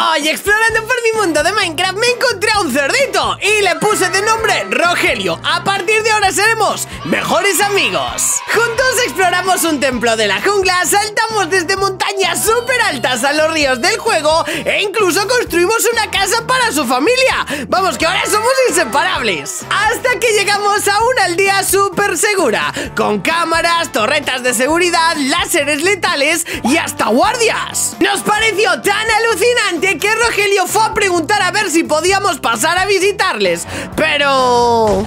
Hoy explorando por mi mundo de Minecraft me encontré a un cerdito y le puse de nombre Rogelio. A partir de ahora seremos mejores amigos. Juntos exploramos un templo de la jungla, saltamos desde montañas súper altas a los ríos del juego e incluso construimos una casa para su familia. Vamos que ahora somos inseparables. Hasta que llegamos a una aldea súper segura, con cámaras, torretas de seguridad, láseres letales y hasta guardias. Nos pareció tan alucinante que Rogelio fue a preguntar a ver si podíamos pasar a visitarles. Pero...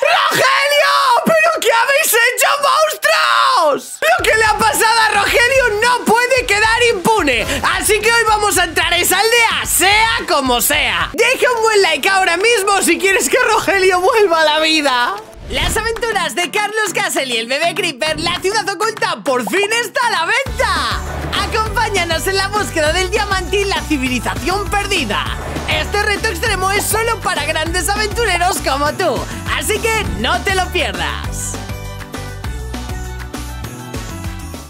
¡Rogelio! ¿Pero qué habéis hecho, monstruos? Lo que le ha pasado a Rogelio no puede quedar impune. Así que hoy vamos a entrar a esa aldea, sea como sea. Deja un buen like ahora mismo si quieres que Rogelio vuelva a la vida. Las aventuras de Carlos Castle y el bebé Creeper, la ciudad oculta, por fin está a la venta. En la búsqueda del diamante y la civilización perdida. Este reto extremo es solo para grandes aventureros como tú, así que no te lo pierdas.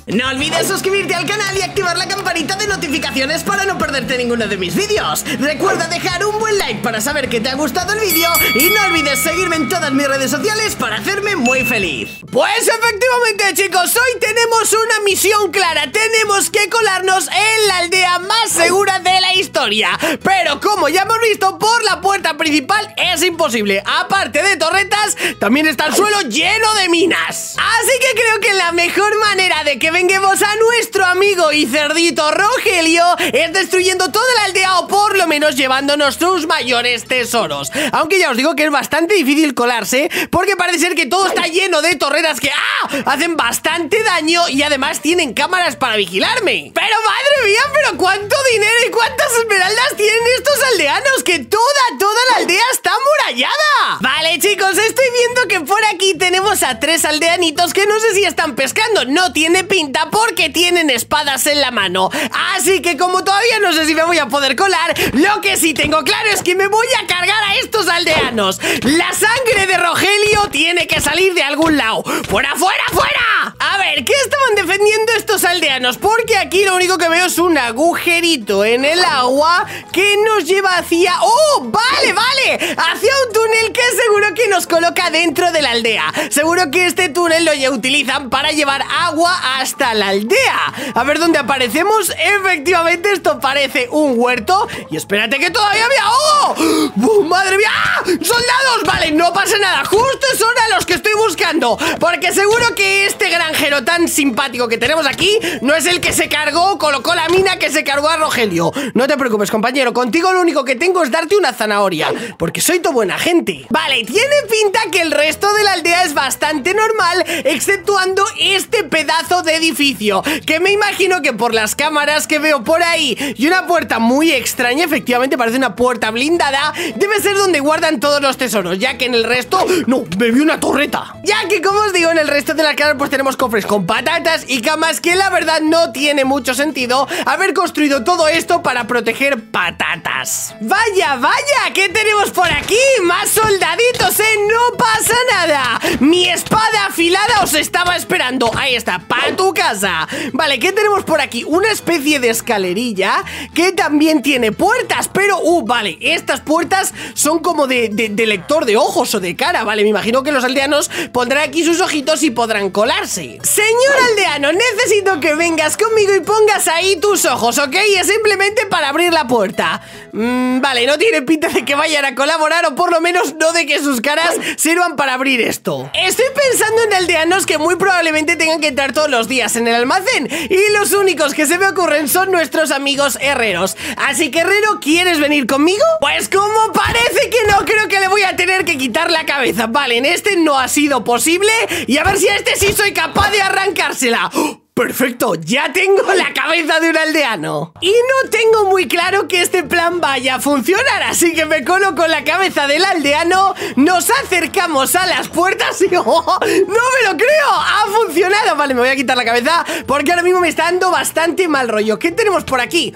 No olvides suscribirte al canal y activar la campanita de notificaciones para no perderte ninguno de mis vídeos. Recuerda dejar un buen like para saber que te ha gustado el vídeo y no olvides seguirme en todas mis redes sociales para hacerme muy feliz. Pues efectivamente chicos, hoy tenemos una misión clara. Tenemos que colarnos en la aldea más segura de la historia. Pero como ya hemos visto, por la puerta principal es imposible. Aparte de torretas, también está el suelo lleno de minas. Así que creo que la mejor manera de que venguemos a nuestro amigo y cerdito Rogelio es destruyendo toda la aldea o por lo menos llevándonos sus mayores tesoros. Aunque ya os digo que es bastante difícil colarse porque parece ser que todo está lleno de torretas que ¡ah! hacen bastante daño y además tienen cámaras para vigilarme. Pero madre mía, pero cuánto dinero y cuántas esmeraldas tienen estos aldeanos que toda, toda la aldea está amurallada. Vale chicos, estoy viendo que por aquí tenemos a tres aldeanitos que no sé si están pescando. No tiene pinta porque tienen espadas en la mano. Así que como todavía no sé si me voy a poder colar, lo que sí tengo claro es que me voy a cargar a estos aldeanos. La sangre de Rogelio tiene que salir de algún lado. ¡Fuera, fuera, fuera! A ver, ¿qué estaban defendiendo estos aldeanos? Porque aquí lo único que veo es un agujerito en el agua que nos lleva hacia... ¡Oh, vale, vale! Hacia un túnel que seguro que nos coloca dentro de la aldea. Seguro que este túnel lo utilizan para llevar agua hasta la aldea A ver dónde aparecemos Efectivamente esto parece un huerto Y espérate que todavía había ¡Oh! ¡Madre mía! ¡Ah! ¡Soldados! Vale, no pasa nada Justo son a los que estoy buscando Porque seguro que este granjero tan simpático que tenemos aquí No es el que se cargó, colocó la mina que se cargó a Rogelio No te preocupes compañero Contigo lo único que tengo es darte una zanahoria Porque soy tu buena gente Vale, tiene pinta que el resto de la aldea es bastante normal Exceptuando este pedazo de Que me imagino que por las cámaras que veo por ahí Y una puerta muy extraña Efectivamente parece una puerta blindada Debe ser donde guardan todos los tesoros Ya que en el resto... No, me una torreta Ya que como os digo en el resto de la casa Pues tenemos cofres con patatas y camas Que la verdad no tiene mucho sentido Haber construido todo esto para proteger patatas Vaya, vaya, ¿qué tenemos por aquí? Más soldaditos, ¿eh? No pasa nada Mi espada afilada os estaba esperando Ahí está, para casa. Vale, ¿qué tenemos por aquí? Una especie de escalerilla que también tiene puertas Pero, uh, vale, estas puertas son como de, lector de ojos o de cara Vale, me imagino que los aldeanos pondrán aquí sus ojitos y podrán colarse. Señor aldeano, necesito que vengas conmigo y pongas ahí tus ojos, ¿ok? Es simplemente para abrir la puerta. Mm, Vale, no tiene pinta de que vayan a colaborar o por lo menos no de que sus caras sirvan para abrir esto. Estoy pensando en aldeanos que muy probablemente tengan que entrar todos los días en el almacén y los únicos que se me ocurren son nuestros amigos herreros. Así que herrero, ¿quieres venir conmigo? Pues como parece que no, creo que le voy a tener que quitar la cabeza. Vale, en este no ha sido posible y a ver si a este sí soy capaz de arrancársela. Perfecto, ya tengo la cabeza de un aldeano Y no tengo muy claro que este plan vaya a funcionar Así que me coloco la cabeza del aldeano Nos acercamos a las puertas y... ¡oh! ¡No me lo creo! ¡Ha funcionado! Vale, me voy a quitar la cabeza Porque ahora mismo me está dando bastante mal rollo ¿Qué tenemos por aquí?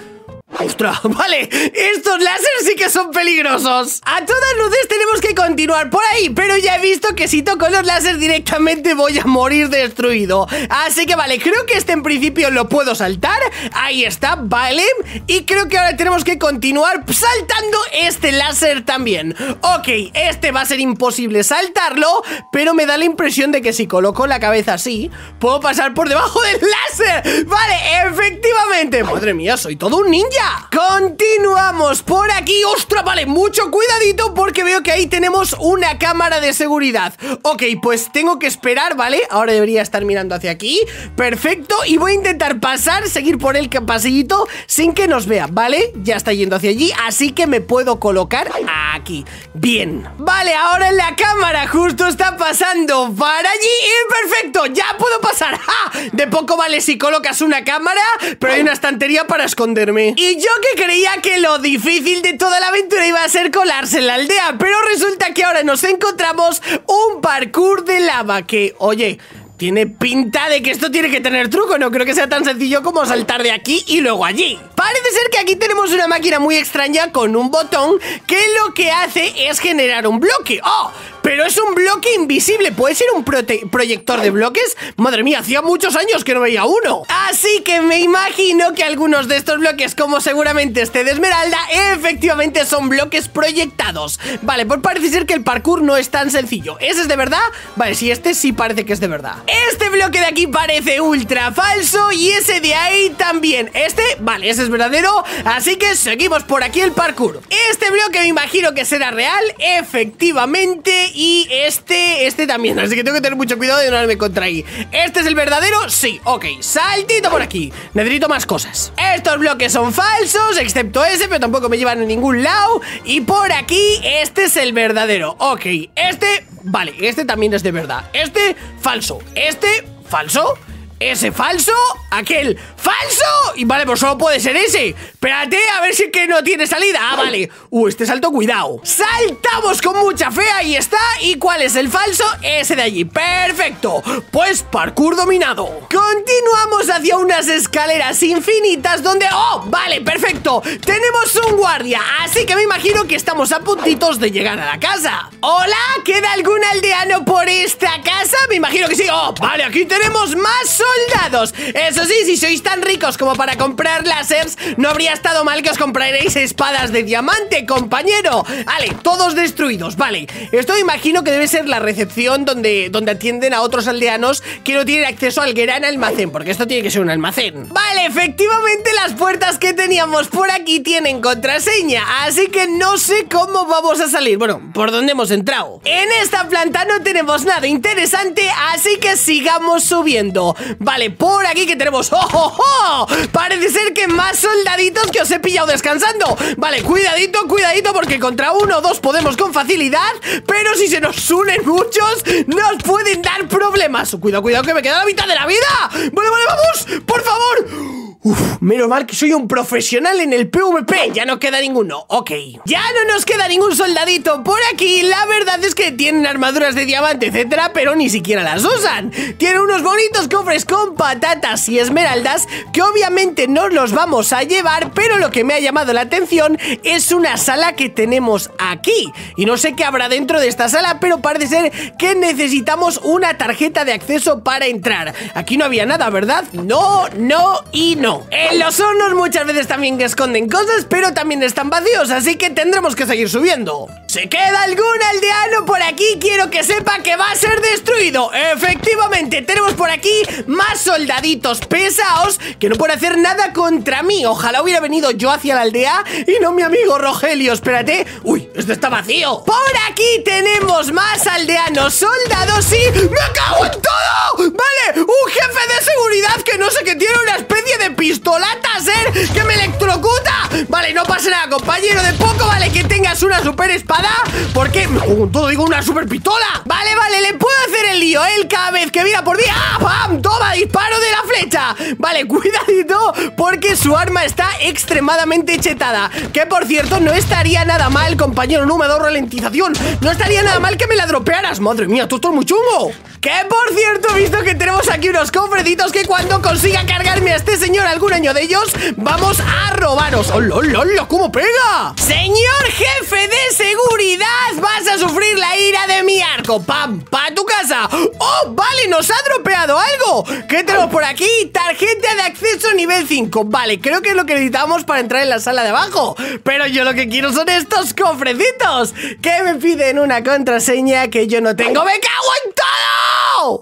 ¡Ostras! Vale, estos láseres sí que son peligrosos. A todas luces tenemos que continuar por ahí Pero ya he visto que si toco los láseres directamente voy a morir destruido. Así que vale, creo que este en principio lo puedo saltar. Ahí está, vale. Y creo que ahora tenemos que continuar saltando este láser también. Ok, este va a ser imposible saltarlo Pero me da la impresión de que si coloco la cabeza así Puedo pasar por debajo del láser. Vale, efectivamente. Madre mía, soy todo un ninja Continuamos por aquí. ¡Ostras! Vale, mucho cuidadito porque veo que ahí tenemos una cámara de seguridad. Ok, pues tengo que esperar, ¿vale? Ahora debería estar mirando hacia aquí. Perfecto, y voy a intentar pasar Seguir por el pasillito sin que nos vea, ¿vale? Ya está yendo hacia allí, así que me puedo colocar aquí. Bien, vale, ahora la cámara justo está pasando para allí. Y perfecto, ya puedo pasar. ¡Ja! De poco vale si colocas una cámara Pero hay una estantería para esconderme Y yo que creía que lo difícil de toda la aventura iba a ser colarse en la aldea Pero resulta que ahora nos encontramos un parkour de lava Que, oye... Tiene pinta de que esto tiene que tener truco, no creo que sea tan sencillo como saltar de aquí y luego allí. Parece ser que aquí tenemos una máquina muy extraña con un botón que lo que hace es generar un bloque. ¡Oh! Pero es un bloque invisible. ¿Puede ser un proyector de bloques? Madre mía, hacía muchos años que no veía uno. Así que me imagino que algunos de estos bloques, como seguramente este de Esmeralda, efectivamente son bloques proyectados. Vale, pues parece ser que el parkour no es tan sencillo. ¿Ese es de verdad? Vale, sí, este sí parece que es de verdad. Este bloque de aquí parece ultra falso y ese de ahí también. Este, vale, ese es verdadero. Así que seguimos por aquí el parkour. Este bloque me imagino que será real, efectivamente y este, este también. Así que tengo que tener mucho cuidado de no darme contra ahí. ¿Este es el verdadero? Sí, ok Saltito por aquí. Necesito más cosas. Estos bloques son falsos, excepto ese Pero tampoco me llevan a ningún lado. Y por aquí, este es el verdadero. Ok, este, vale, este también es de verdad. Este, falso. Este, falso ese falso, aquel falso Y vale, pues solo puede ser ese. Espérate, a ver si que no tiene salida. Ah, vale, uh, este salto, cuidado. Saltamos con mucha fe, ahí está. ¿Y cuál es el falso? Ese de allí, perfecto. Pues parkour dominado. Continuamos hacia unas escaleras infinitas Donde, oh, vale, perfecto. Tenemos un guardia, así que me imagino que estamos a puntitos de llegar a la casa. Hola, ¿queda algún aldeano por esta casa? Me imagino que sí, oh, vale, aquí tenemos más soldados Eso sí, si sois tan ricos como para comprar lásers No habría estado mal que os compraréis espadas de diamante, compañero. Vale, todos destruidos, vale. Esto imagino que debe ser la recepción donde, donde atienden a otros aldeanos Que no tienen acceso al gran almacén Porque esto tiene que ser un almacén. Vale, efectivamente las puertas que teníamos por aquí tienen contraseña Así que no sé cómo vamos a salir. Bueno, por dónde hemos entrado En esta planta no tenemos nada interesante Así que sigamos subiendo Vale, por aquí que tenemos... ¡Oh, oh, oh! Parece ser que más soldaditos que os he pillado descansando. Vale, cuidadito, cuidadito Porque contra uno o dos podemos con facilidad Pero si se nos unen muchos Nos pueden dar problemas. Cuidado, cuidado que me queda la mitad de la vida. Vale, vale, vamos, por favor Uf, menos mal que soy un profesional en el PvP Ya no queda ninguno, ok. Ya no nos queda ningún soldadito por aquí. La verdad es que tienen armaduras de diamante, etcétera Pero ni siquiera las usan. Tienen unos bonitos cofres con patatas y esmeraldas Que obviamente no los vamos a llevar Pero lo que me ha llamado la atención Es una sala que tenemos aquí. Y no sé qué habrá dentro de esta sala Pero parece ser que necesitamos una tarjeta de acceso para entrar. Aquí no había nada, ¿verdad? No, no y no en los hornos muchas veces también esconden cosas, pero también están vacíos, así que tendremos que seguir subiendo. ¿Se queda algún aldeano por aquí? Quiero que sepa que va a ser destruido. Efectivamente, tenemos por aquí más soldaditos pesados que no pueden hacer nada contra mí. Ojalá hubiera venido yo hacia la aldea y no mi amigo Rogelio. Espérate. Uy, esto está vacío. Por aquí tenemos más aldeanos soldados y... ¡Me cago en todo! Vale, un jefe de seguridad que no sé qué tiene una especie de pistola taser que me electrocuta Vale, no pasa nada, compañero De poco vale que tenga tengas una super espada? ¿Por qué? Me juego con todo, digo una super pistola. Vale, vale, le puedo hacer el lío. Él cada vez que mira por día. ¡Ah, pam! Toma, disparo de la flecha. Vale, cuidadito, porque su arma está extremadamente chetada. Que por cierto, no estaría nada mal, compañero número ralentización. No estaría nada mal que me la dropearas. Madre mía, tú estás muy chungo. Que por cierto, visto que tenemos aquí unos cofrecitos que cuando consiga cargarme a este señor algún año de ellos, vamos a robaros. ¡Hola, hola, hola! ¿Cómo pega? Señor jefe de seguridad, vas a sufrir la ira de mi arco. ¡Pam! ¡Pa tu casa! ¡Oh, vale! ¡Nos ha dropeado algo! ¿Qué tenemos por aquí? Tarjeta de acceso nivel 5. Vale, creo que es lo que necesitamos para entrar en la sala de abajo. Pero yo lo que quiero son estos cofrecitos que me piden una contraseña que yo no tengo. ¡Me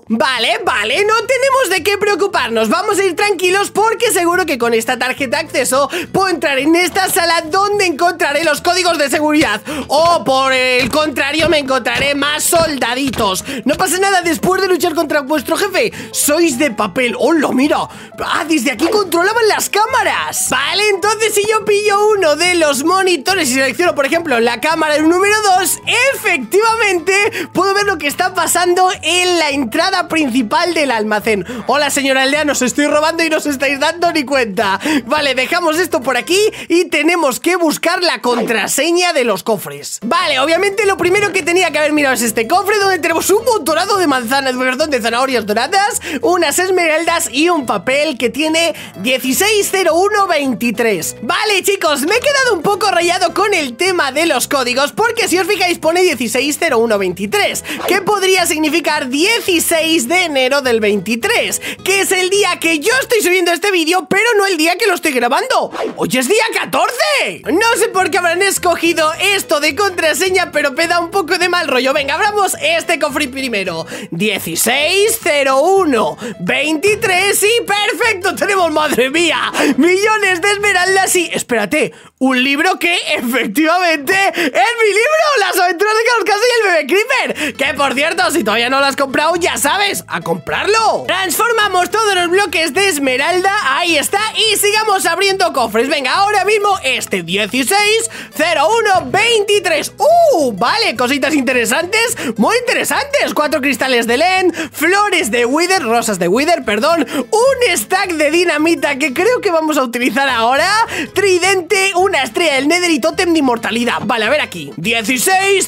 Vale, vale, no tenemos de qué preocuparnos. Vamos a ir tranquilos porque seguro que con esta tarjeta de acceso Puedo entrar en esta sala donde encontraré los códigos de seguridad. O por el contrario me encontraré más soldaditos. No pasa nada después de luchar contra vuestro jefe Sois de papel, hola, mira Ah, desde aquí controlaban las cámaras. Vale, entonces si yo pillo uno de los monitores y selecciono por ejemplo la cámara número 2 Efectivamente puedo ver lo que está pasando en la entrada principal del almacén. Hola señora aldea, nos estoy robando y no os estáis dando ni cuenta. Vale, dejamos esto por aquí y tenemos que buscar la contraseña de los cofres. Vale, obviamente lo primero que tenía que haber mirado es este cofre Donde tenemos un montonado de manzanas, perdón, de zanahorias doradas Unas esmeraldas y un papel que tiene 160123 Vale chicos, me he quedado un poco rayado con el tema de los códigos Porque si os fijáis pone 160123 Que podría significar 16 16 de enero del 23, que es el día que yo estoy subiendo este vídeo, pero no el día que lo estoy grabando. Hoy es día 14. No sé por qué habrán escogido esto de contraseña, pero me da un poco de mal rollo. Venga, abramos este cofre primero. 1601 23 y perfecto, tenemos, madre mía, millones de esmeraldas y... Espérate, un libro que efectivamente es mi libro, Las aventuras de Carlos Casas y el bebé Creeper. Que por cierto, si todavía no lo has comprado, ya sabes, a comprarlo. Transformamos todos los bloques de esmeralda, ahí está, y sigamos abriendo cofres. Venga, ahora mismo este 16 01 23. ¡Uh! Vale, cositas interesantes, muy interesantes. Cuatro cristales de Len, flores de Wither, rosas de Wither, perdón, un stack de dinamita que creo que vamos a utilizar ahora, tridente, una estrella del Nether y tótem de inmortalidad. Vale, a ver aquí. 16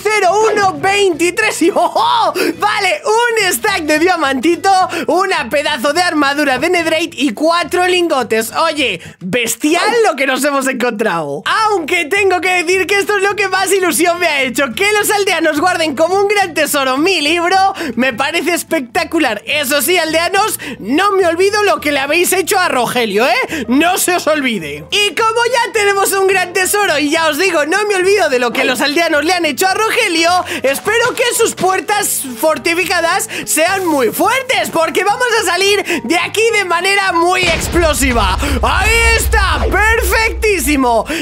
01 23 y ¡oh! Vale, un stack stack de diamantito, una pedazo de armadura de netherite y cuatro lingotes. Oye, bestial lo que nos hemos encontrado. Aunque tengo que decir que esto es lo que más ilusión me ha hecho. Que los aldeanos guarden como un gran tesoro mi libro, me parece espectacular. Eso sí, aldeanos, no me olvido lo que le habéis hecho a Rogelio, ¿eh? No se os olvide. Y como ya tenemos un gran tesoro y ya os digo, no me olvido de lo que los aldeanos le han hecho a Rogelio, espero que sus puertas fortificadas sean muy fuertes porque vamos a salir de aquí de manera muy explosiva. ¡Ahí está!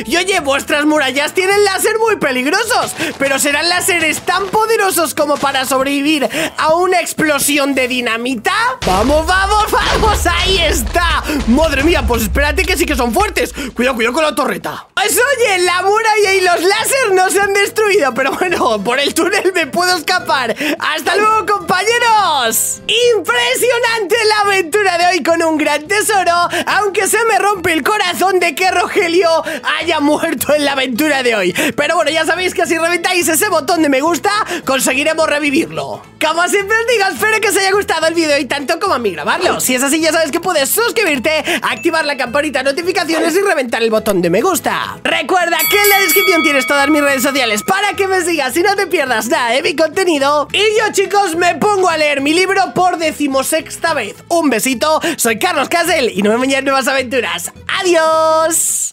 Y oye, vuestras murallas tienen láser muy peligrosos, pero ¿serán láseres tan poderosos como para sobrevivir a una explosión de dinamita? ¡Vamos, vamos, vamos! ¡Ahí está! ¡Madre mía! Pues espérate que sí que son fuertes. Cuidado, cuidado con la torreta. Pues oye, la muralla y los láser no se han destruido, pero bueno, por el túnel me puedo escapar. ¡Hasta luego, compañeros! Impresionante la aventura con un gran tesoro, aunque se me rompe el corazón de que Rogelio haya muerto en la aventura de hoy. Pero bueno, ya sabéis que si reventáis ese botón de me gusta, conseguiremos revivirlo. Como siempre os digo, espero que os haya gustado el vídeo y tanto como a mí grabarlo. Si es así, ya sabes que puedes suscribirte, activar la campanita de notificaciones y reventar el botón de me gusta. Recuerda que en la descripción tienes todas mis redes sociales para que me sigas y no te pierdas nada de mi contenido. Y yo, chicos, me pongo a leer mi libro por decimosexta vez. Un besito, soy Carlos Casel y nos vemos en nuevas aventuras. ¡Adiós!